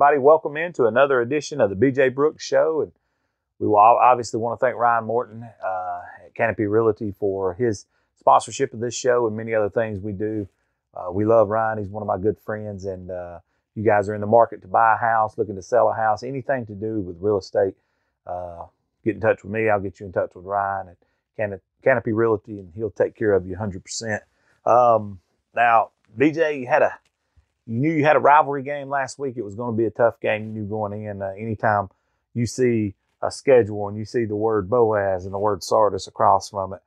everybody. Welcome into another edition of the BJ Brooks Show. And we will obviously want to thank Ryan Morton uh, at Canopy Realty for his sponsorship of this show and many other things we do. Uh, we love Ryan. He's one of my good friends. And uh, you guys are in the market to buy a house, looking to sell a house, anything to do with real estate, uh, get in touch with me. I'll get you in touch with Ryan at Can- Canopy Realty, and he'll take care of you 100%. Um, now, BJ, you had a you knew you had a rivalry game last week. It was going to be a tough game. You knew going in. Uh, anytime you see a schedule and you see the word Boaz and the word Sardis across from it,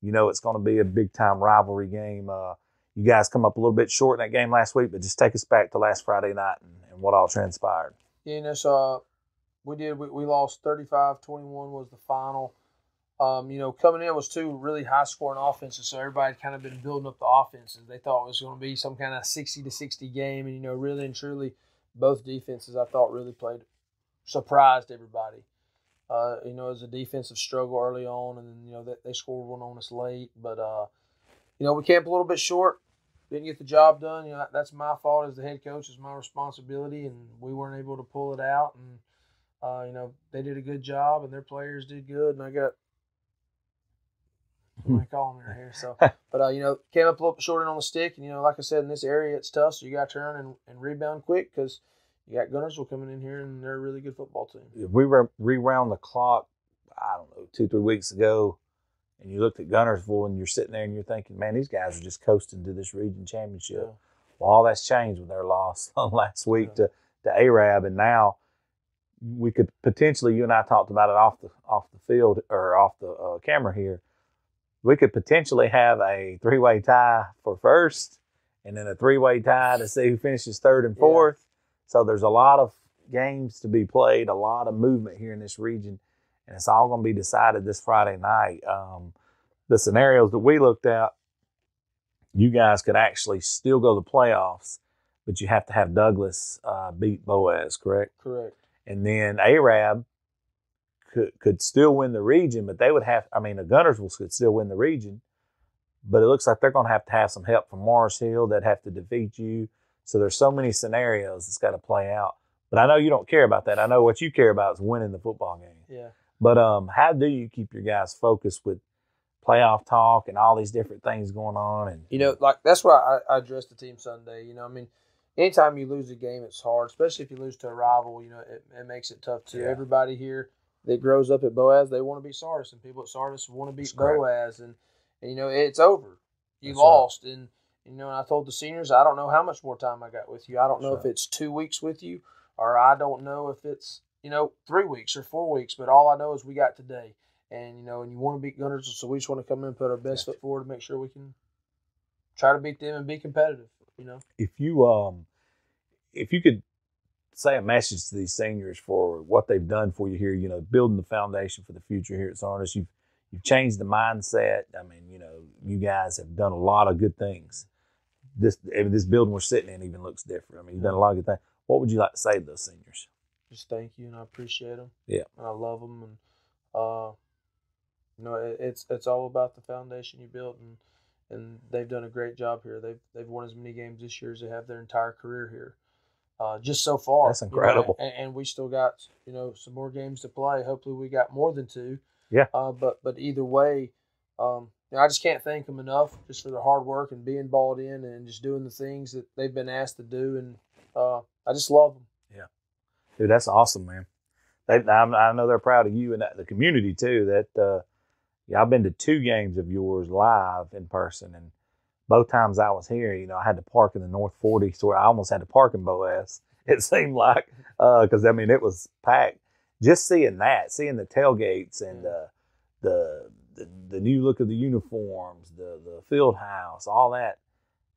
you know it's going to be a big time rivalry game. Uh, you guys come up a little bit short in that game last week, but just take us back to last Friday night and, and what all transpired. Yeah, you know, so uh, we did. We, we lost 35-21 was the final. Um, you know, coming in was two really high scoring offenses, so everybody kind of been building up the offenses. They thought it was going to be some kind of 60 to 60 game, and you know, really and truly, both defenses I thought really played, surprised everybody. Uh, you know, it was a defensive struggle early on, and then you know they, they scored one on us late, but uh, you know we came a little bit short, didn't get the job done. You know that, that's my fault as the head coach, it's my responsibility, and we weren't able to pull it out. And uh, you know they did a good job, and their players did good, and I got I call them here. So, but uh, you know, came up a little short on the stick, and you know, like I said, in this area it's tough, so you got to turn and, and rebound quick because you got Guntersville coming in here, and they're a really good football team. If we re- rewound the clock, I don't know, two three weeks ago, and you looked at Guntersville, and you're sitting there and you're thinking, man, these guys are just coasting to this region championship. Yeah. Well, all that's changed with their loss last week Yeah. to to Arab, and now we could potentially. You and I talked about it off the off the field or off the uh, camera here. We could potentially have a three way tie for first, and then a three way tie to see who finishes third and Yeah. fourth. So there's a lot of games to be played, a lot of movement here in this region, and it's all going to be decided this Friday night. Um, the scenarios that we looked at, you guys could actually still go to the playoffs, but you have to have Douglas uh, beat Boaz, correct? Correct. And then Arab could could still win the region, but they would have. I mean, the Guntersville could still win the region, but it looks like they're going to have to have some help from Mars Hill. That have to defeat you. So there's so many scenarios that's got to play out. But I know you don't care about that. I know what you care about is winning the football game. Yeah. But um, how do you keep your guys focused with playoff talk and all these different things going on? And You know, like that's why I, I addressed the team Sunday. You know, I mean, anytime you lose a game, it's hard, especially if you lose to a rival. You know, it, it makes it tough too. Yeah. Everybody here that grows up at Boaz, they want to be Sardis, and people at Sardis want to beat That's correct. Boaz, and, and you know, it's over. You That's right. lost, and you know, and I told the seniors, I don't know how much more time I got with you. I don't know That's if it's two weeks with you, or I don't know if it's you know three weeks or four weeks. But all I know is we got today, and you know, and you want to beat Gunners, so we just want to come in and put our best Gotcha. foot forward to make sure we can try to beat them and be competitive. You know. if you um, if you could say a message to these seniors for what they've done for you here, you know, building the foundation for the future here at Sardis, you've you've changed the mindset. I mean, you know, you guys have done a lot of good things. This this building we're sitting in even looks different. I mean, you've done a lot of good things. What would you like to say to those seniors? just thank you and I appreciate them. Yeah. and I love them, and uh, you know, it, it's it's all about the foundation you built, and and they've done a great job here. They've they've won as many games this year as they have their entire career here. Uh, just so far, That's you know, incredible. and, and we still got you know some more games to play. Hopefully, we got more than two. Yeah. Uh, but but either way, um, you know, I just can't thank them enough just for their hard work and being balled in and just doing the things that they've been asked to do. And uh, I just love them. Yeah, dude, that's awesome, man. They, I, I know they're proud of you and the community too. That uh, yeah, I've been to two games of yours live in person, and both times I was here, you know, I had to park in the North Forty, so I almost had to park in Boaz. It seemed like because I mean it was packed. Just seeing that, seeing the tailgates and uh, the, the the new look of the uniforms, the the field house, all that.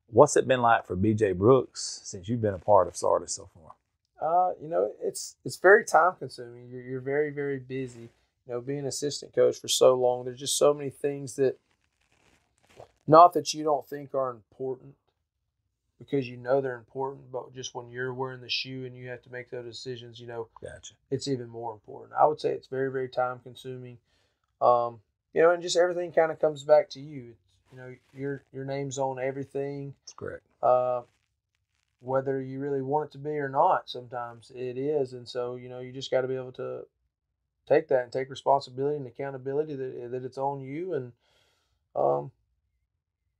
What's it been like for BJ Brooks since you've been a part of Sardis so far? Uh, you know, it's it's very time consuming. You're you're very very busy. You know, being assistant coach for so long, there's just so many things that, not that you don't think are important, because you know they're important, but just when you're wearing the shoe and you have to make those decisions, you know, Gotcha. it's even more important. I would say it's very very time consuming. Um, you know, and just everything kind of comes back to you. It's, you know, your your name's on everything That's correct. uh, whether you really want it to be or not. Sometimes it is, and so you know you just got to be able to take that and take responsibility and accountability that that it's on you, and um,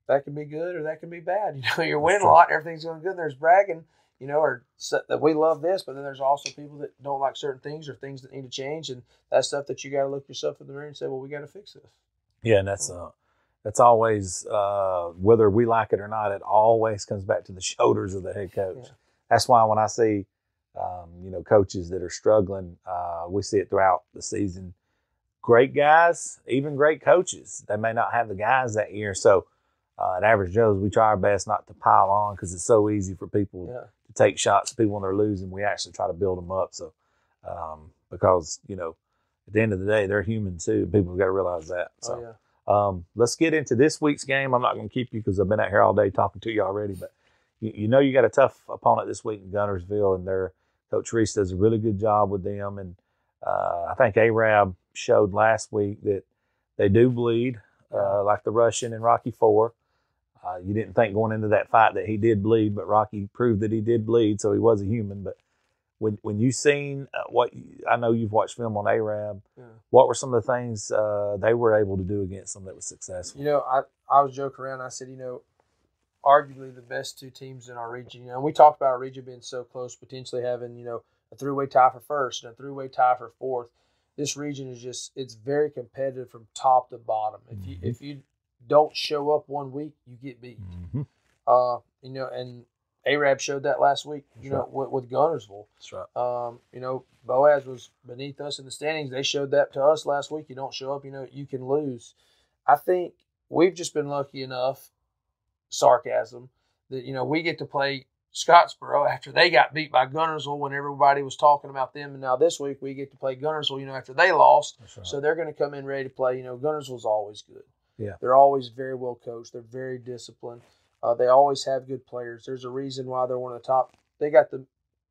that can be good or that can be bad. You know, you're winning a lot, everything's going good. There's bragging, you know, or that we love this, but then there's also people that don't like certain things or things that need to change, and that's stuff that you got to look yourself in the mirror and say, well, we got to fix this. Yeah, and that's uh, that's always uh, whether we like it or not. It always comes back to the shoulders of the head coach. Yeah. That's why when I see, um, you know, coaches that are struggling, uh, we see it throughout the season. Great guys, even great coaches, they may not have the guys that year. So uh, at Average Joe's, we try our best not to pile on because it's so easy for people Yeah. to take shots at people when they're losing. We actually try to build them up. So um, because you know, at the end of the day, they're human too. People have got to realize that. So. Oh yeah. Um, let's get into this week's game. I'm not going to keep you because I've been out here all day talking to you already, but you, you know you got a tough opponent this week in Guntersville, and their coach Reese does a really good job with them. And uh, I think Arab showed last week that they do bleed, uh, like the Russian and Rocky Four. Uh, you didn't think going into that fight that he did bleed, but Rocky proved that he did bleed, so he was a human. But when when you seen uh, what you, I know you've watched film on Arab, Yeah. what were some of the things uh, they were able to do against them that was successful? You know, I, I was joking around. I said, you know, arguably the best two teams in our region. You know, and we talked about our region being so close, potentially having, you know, a three way tie for first and a three way tie for fourth. This region is just it's very competitive from top to bottom. If you Mhm. if you don't show up one week, you get beat. Mm-hmm. Uh, you know, and Arab showed that last week, you That's know, with, with Guntersville. That's right. Um, you know, Boaz was beneath us in the standings. They showed that to us last week. You don't show up, you know, you can lose. I think we've just been lucky enough, sarcasm, that, you know, we get to play Scottsboro after they got beat by Guntersville when everybody was talking about them. And now this week we get to play Guntersville, you know, after they lost. Right. So they're going to come in ready to play. You know, Guntersville's always good. Yeah. They're always very well coached. They're very disciplined. Uh, they always have good players. There's a reason why they're one of the top. They got the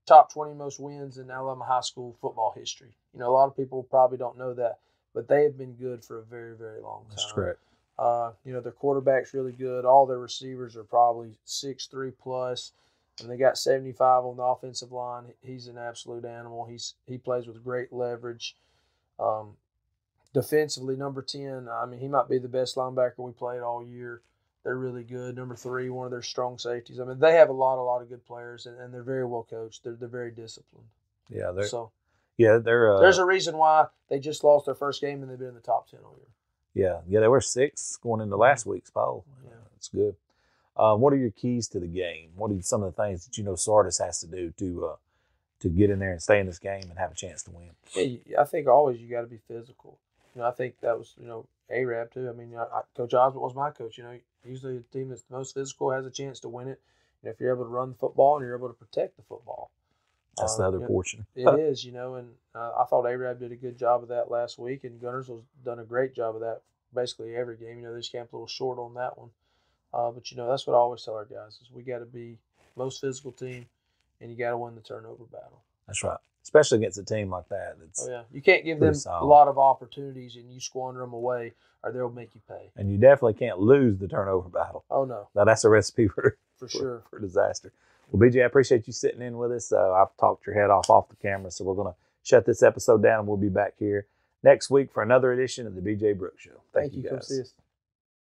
top 20 most wins in Alabama high school football history. You know, a lot of people probably don't know that, but they have been good for a very, very long time. That's correct. Uh, you know, their quarterback's really good. All their receivers are probably six three plus, and they got seventy five on the offensive line. He's an absolute animal. He's he plays with great leverage. Um, defensively, number ten. I mean, he might be the best linebacker we played all year. They're really good. Number three, one of their strong safeties. I mean, they have a lot, a lot of good players, and, and they're very well coached. They're they're very disciplined. Yeah, they're so yeah they're uh, there's a reason why they just lost their first game and they've been in the top ten all year. yeah yeah they were six going into last week's poll. Yeah. that's good. Uh, what are your keys to the game? What are some of the things that you know Sardis has to do to uh, to get in there and stay in this game and have a chance to win? Yeah, I think always you got to be physical. You know, I think that was you know Arab too. I mean, I, I, Coach Osmond was my coach. You know, usually the team that's the most physical has a chance to win it. And if you're able to run the football and you're able to protect the football, That's the Uh, other portion. it is. You know, and uh, I thought Arab did a good job of that last week, and Gunners was done a great job of that basically every game. You know, they just camped a little short on that one. Uh, but you know, that's what I always tell our guys is we got to be most physical team, and you got to win the turnover battle. That's right, especially against a team like that. That's Oh yeah, you can't give them solid. a lot of opportunities and you squander them away, or they'll make you pay. and you definitely can't lose the turnover battle. Oh no, Now that's a recipe for for sure. for disaster. Well, BJ, I appreciate you sitting in with us. Uh, I've talked your head off off the camera, so we're going to shut this episode down and we'll be back here next week for another edition of the BJ Brooks Show. Thank, you, Come guys.